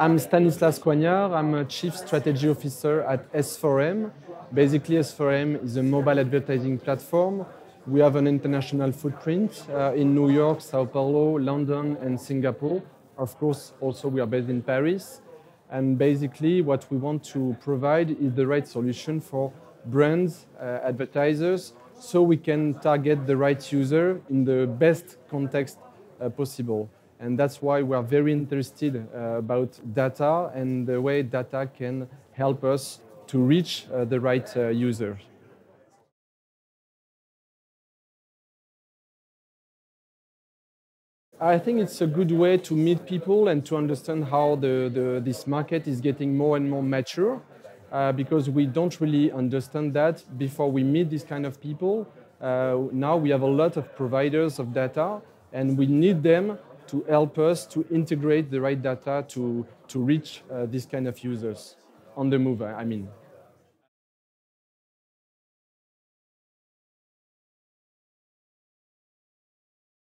I'm Stanislas Coignard. I'm a Chief Strategy Officer at S4M. Basically, S4M is a mobile advertising platform. We have an international footprint uh, in New York, Sao Paulo, London, and Singapore. Of course, also we are based in Paris. And basically, what we want to provide is the right solution for brands, uh, advertisers, so we can target the right user in the best context uh, possible. And that's why we are very interested uh, about data and the way data can help us to reach uh, the right uh, user. I think it's a good way to meet people and to understand how the, the, this market is getting more and more mature uh, because we don't really understand that before we meet these kind of people. Uh, now we have a lot of providers of data and we need them to help us to integrate the right data to, to reach uh, these kind of users on the move, I mean.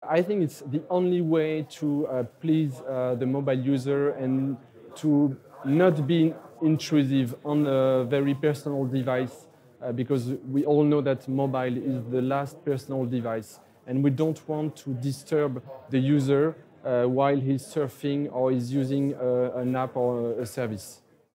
I think it's the only way to uh, please uh, the mobile user and to not be intrusive on a very personal device uh, because we all know that mobile is the last personal device and we don't want to disturb the user while he's surfing or is using uh, an app or a service.